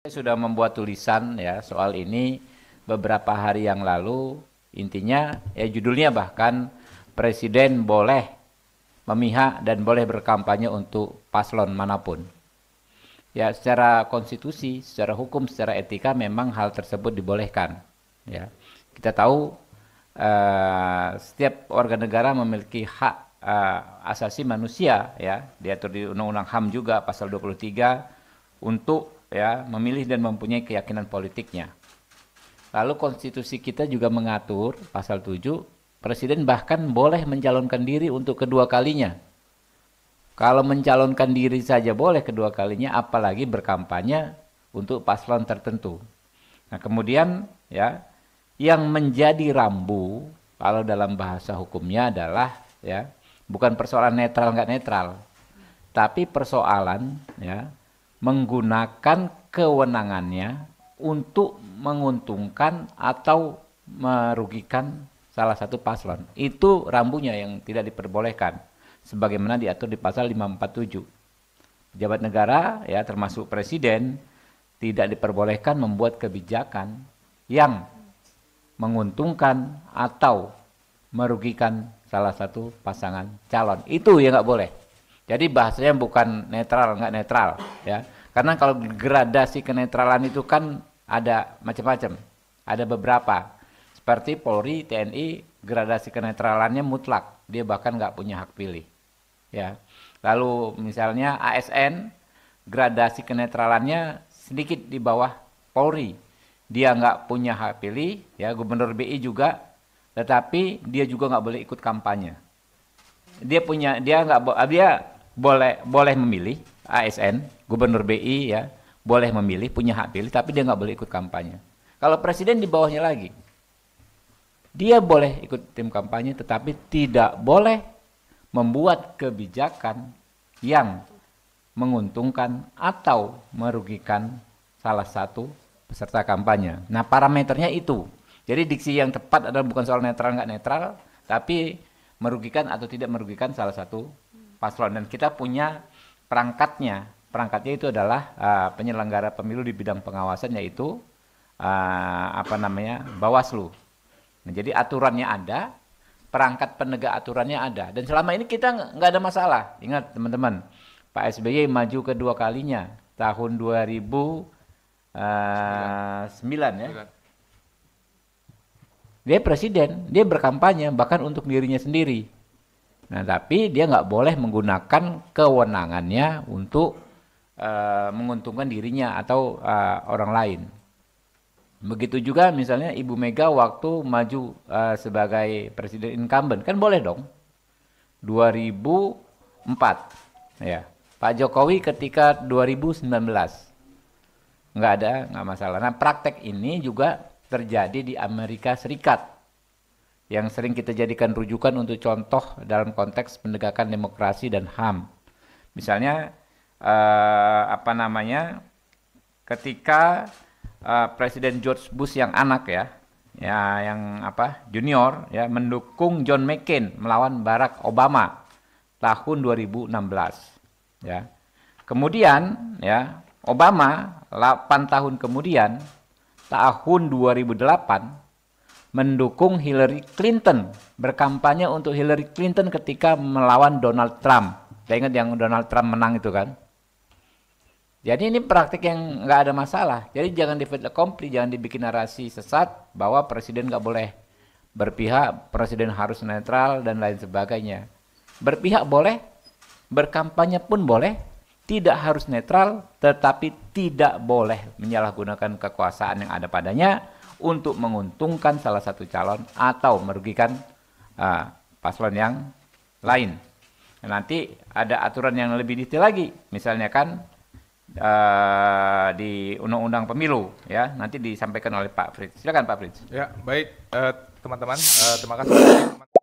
Saya sudah membuat tulisan ya soal ini beberapa hari yang lalu. Intinya ya judulnya bahkan presiden boleh memihak dan boleh berkampanye untuk paslon mana pun. Ya secara konstitusi, secara hukum, secara etika memang hal tersebut dibolehkan. Ya kita tahu uh, setiap warga negara memiliki hak uh, asasi manusia ya diatur di Undang-Undang HAM juga pasal 23 untuk ya memilih dan mempunyai keyakinan politiknya. Lalu konstitusi kita juga mengatur pasal 7 presiden bahkan boleh mencalonkan diri untuk kedua kalinya. Kalau mencalonkan diri saja boleh kedua kalinya apalagi berkampanye untuk paslon tertentu. Nah, kemudian ya yang menjadi rambu kalau dalam bahasa hukumnya adalah ya bukan persoalan netral nggak netral, tapi persoalan ya menggunakan kewenangannya untuk menguntungkan atau merugikan salah satu paslon. Itu rambunya yang tidak diperbolehkan sebagaimana diatur di pasal 547. Pejabat negara ya termasuk presiden tidak diperbolehkan membuat kebijakan yang menguntungkan atau merugikan salah satu pasangan calon. Itu yang nggak boleh. Jadi bahasanya bukan netral nggak netral ya. Karena kalau gradasi kenetralan itu kan ada macam-macam. Ada beberapa. Seperti Polri, TNI, gradasi kenetralannya mutlak. Dia bahkan nggak punya hak pilih. Ya. Lalu misalnya ASN, gradasi kenetralannya sedikit di bawah Polri. Dia nggak punya hak pilih, ya Gubernur BI juga, tetapi dia juga nggak boleh ikut kampanye. Dia punya, dia nggak, dia boleh boleh memilih ASN, gubernur BI ya, boleh memilih, punya hak pilih, tapi dia nggak boleh ikut kampanye. Kalau presiden di bawahnya lagi, dia boleh ikut tim kampanye, tetapi tidak boleh membuat kebijakan yang menguntungkan atau merugikan salah satu peserta kampanye. Nah parameternya itu. Jadi diksi yang tepat adalah bukan soal netral nggak netral, tapi merugikan atau tidak merugikan salah satu paslon dan kita punya perangkatnya. Perangkatnya itu adalah uh, penyelenggara pemilu di bidang pengawasan yaitu uh, apa namanya Bawaslu. Nah, jadi aturannya ada, perangkat penegak aturannya ada dan selama ini kita nggak ada masalah. Ingat teman-teman, Pak SBY maju kedua kalinya tahun 2009 uh, ya. Dia presiden, dia berkampanye bahkan untuk dirinya sendiri. Nah, tapi dia nggak boleh menggunakan kewenangannya untuk uh, menguntungkan dirinya atau uh, orang lain. Begitu juga misalnya Ibu Mega waktu maju uh, sebagai presiden incumbent kan boleh dong. 2004 ya. Pak Jokowi ketika 2019 nggak ada nggak masalah. Nah praktek ini juga terjadi di Amerika Serikat yang sering kita jadikan rujukan untuk contoh dalam konteks penegakan demokrasi dan HAM. Misalnya uh, apa namanya ketika uh, Presiden George Bush yang anak ya, ya yang apa junior ya mendukung John McCain melawan Barack Obama tahun 2016 ya. Kemudian ya Obama 8 tahun kemudian tahun 2008 mendukung Hillary Clinton, berkampanye untuk Hillary Clinton ketika melawan Donald Trump. Saya ingat yang Donald Trump menang itu kan. Jadi ini praktik yang nggak ada masalah. Jadi jangan di accompli, jangan dibikin narasi sesat bahwa presiden nggak boleh berpihak, presiden harus netral dan lain sebagainya. Berpihak boleh, berkampanye pun boleh, tidak harus netral, tetapi tidak boleh menyalahgunakan kekuasaan yang ada padanya untuk menguntungkan salah satu calon atau merugikan uh, paslon yang lain. Nanti ada aturan yang lebih detail lagi, misalnya kan uh, di Undang-Undang Pemilu, ya nanti disampaikan oleh Pak Fritz. Silakan Pak Fritz. Ya baik teman-teman, uh, uh, terima kasih.